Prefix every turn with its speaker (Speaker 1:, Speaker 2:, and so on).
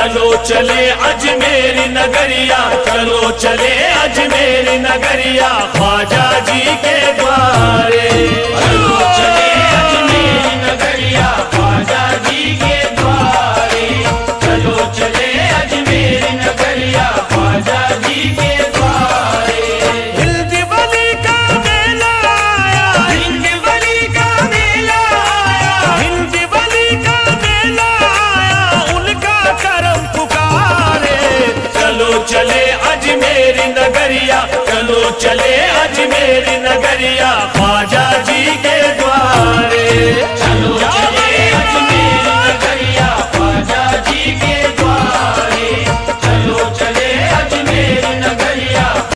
Speaker 1: चलो चले अजमेर नगरिया चलो चले अजमेर नगरिया। ख्वाजा जी के चले अजमेर नगरिया चलो चले